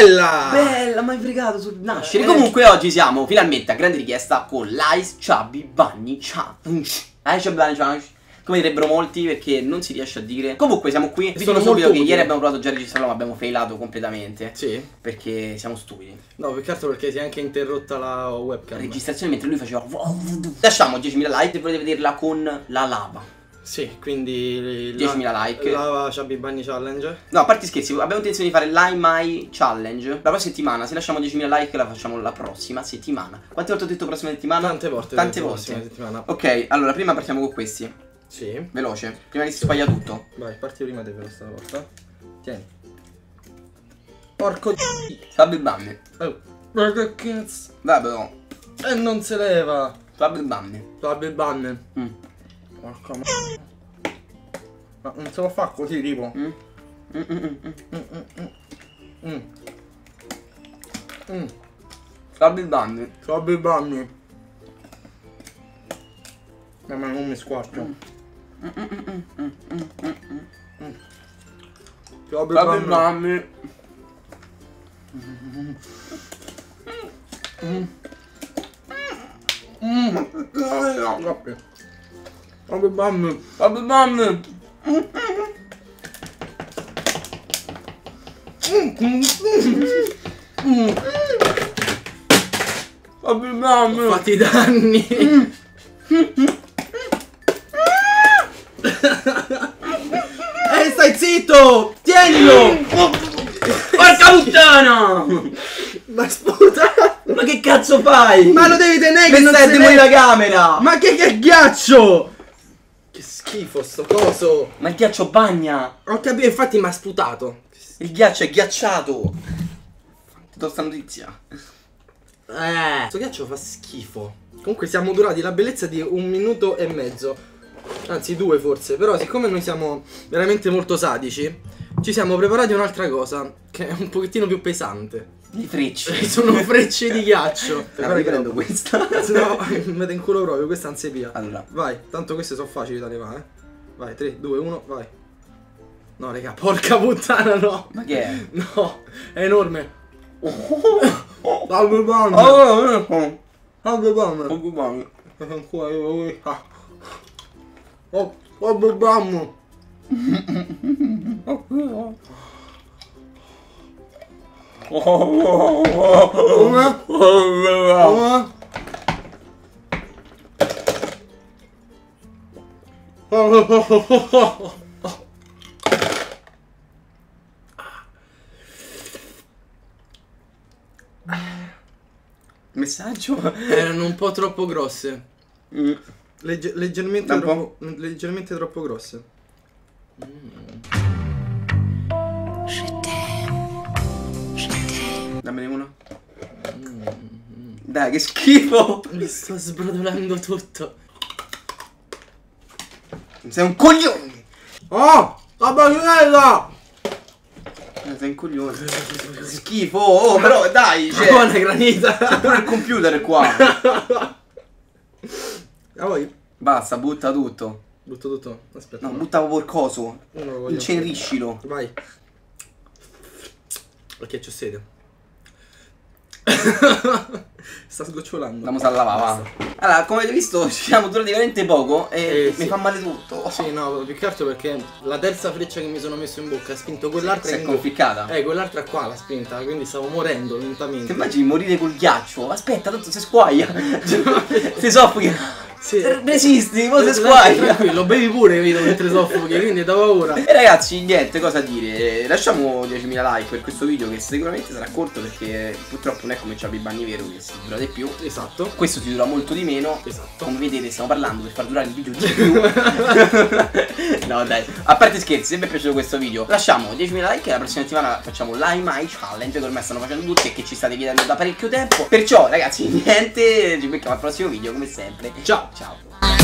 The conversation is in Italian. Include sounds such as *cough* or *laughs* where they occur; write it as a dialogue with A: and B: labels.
A: bella!
B: Bella, mai fregato sul nascere. Comunque oggi siamo finalmente a grande richiesta con l'Ice Chubby Bunny Challenge. Ice Chubby Bunny Challenge. Come direbbero molti perché non si riesce a dire. Comunque siamo qui. Vi
A: Sono
B: dico subito che ieri abbiamo provato già a registrarlo ma abbiamo failato completamente.
A: Sì.
B: Perché siamo stupidi.
A: No, più che altro perché si è anche interrotta la webcam.
B: Registrazione mentre lui faceva. Lasciamo 10.000 like se volete vederla con la lava.
A: Sì, quindi...
B: 10.000 like.
A: Lava Chubby Bunny Challenge.
B: No, a parte scherzi, abbiamo intenzione di fare l'I My Challenge la prossima settimana. Se lasciamo 10.000 like la facciamo la prossima settimana. Quante volte ho detto prossima settimana?
A: Tante volte.
B: Tante
A: la
B: volte.
A: prossima settimana.
B: Ok, allora prima partiamo con questi.
A: Sì.
B: Veloce, prima che si sbaglia tutto.
A: Vai, parti prima te per stavolta. Tieni. Porco di...
B: Sabbe Bunny.
A: Oh. Ma che cazzo?
B: Vabbè, no.
A: E non se leva.
B: Sabbe Bunny.
A: Chubby Bunny.
B: Mm.
A: Porca ma... Ma non se lo fa così, tipo.
B: Mm. Mm, mm, mm, mm.
A: Mm. Mm.
B: Bunny.
A: Chubby Bunny. No, ma non mi squarcio. Chubby Chubby Bunny.
B: Sabbe Bunny. Sabbe Bunny.
A: Fatti i danni. Ehi, stai zitto! Tienilo!
B: Porca puttana!
A: Ma sputa!
B: Ma che cazzo fai?
A: Ma lo devi tenere che
B: Mi
A: non vede-
B: la camera!
A: Ma che, che ghiaccio! Che schifo sto coso!
B: Ma il ghiaccio bagna!
A: Ho capito, infatti mi ha sputato.
B: Il ghiaccio è ghiacciato! Ti do sta notizia.
A: Eh. Sto ghiaccio fa schifo. Comunque siamo durati la bellezza di un minuto e mezzo. Anzi, due forse. Però, siccome noi siamo veramente molto sadici, ci siamo preparati un'altra cosa. Che è un pochettino più pesante.
B: I frecci. *laughs*
A: Sono frecce di ghiaccio. *laughs*
B: Allora io prendo questa. *laughs*
A: No, mi mette in culo proprio, questa si via.
B: Allora.
A: Vai, tanto queste sono facili da levare, eh. Vai, 3, 2, 1, vai. No, raga, porca puttana, no.
B: Ma che è?
A: No, è enorme.
B: Oh,
A: Salve bam.
B: oh, oh,
A: Salve bam.
B: oh, oh.
A: Oh, salve bam. Come? Come?
B: Messaggio?
A: Erano un po' troppo grosse.
B: Mm.
A: Legge- leggermente, troppo, leggermente troppo grosse.
B: Dammene uno. Dai, che schifo!
A: Mi sto sbrodolando tutto.
B: Sei un coglione!
A: Oh! La bacinella!
B: Eh, Sei un coglione. Schifo! Oh, però dai, cioè.
A: Buona granita!
B: C'è pure il computer qua.
A: Ah, vuoi?
B: Basta, butta tutto.
A: Butto tutto. Aspetta.
B: No, butta proprio il coso. Inceneriscilo.
A: Vai. Perché c'ho sede. *laughs* Sta sgocciolando.
B: Andiamo a lavare, va. Allora, come avete visto, ci siamo durati veramente poco e
A: Eh,
B: mi
A: sì.
B: fa male tutto.
A: Sì, no, più che altro perché la terza freccia che mi sono messo in bocca ha spinto quell'altra
B: Si è conficcata.
A: Eh, quell'altra qua l'ha spinta, quindi stavo morendo
B: Ti
A: lentamente.
B: immagini morire col ghiaccio? Aspetta, tanto si squaglia. *laughs* Ti soffochi.
A: Sì.
B: Resisti, poi si
A: Eh,
B: squaglia.
A: Tranquillo, bevi pure, vedo mentre soffochi, quindi da paura.
B: E ragazzi, niente, cosa dire? Lasciamo 10.000 like per questo video che sicuramente sarà corto perché purtroppo non è come Chubby Bunny vero che si dura di più.
A: Esatto.
B: Questo si dura molto di meno.
A: Esatto.
B: Come vedete stiamo parlando per far durare il video di più. *laughs* no dai, a parte scherzi, se vi è piaciuto questo video lasciamo 10.000 like e la prossima settimana facciamo l'I My Challenge che ormai stanno facendo tutti e che ci state chiedendo da parecchio tempo. Perciò ragazzi, *laughs* niente, ci becchiamo al prossimo video come sempre.
A: Ciao.
B: Ciao.
C: Bye.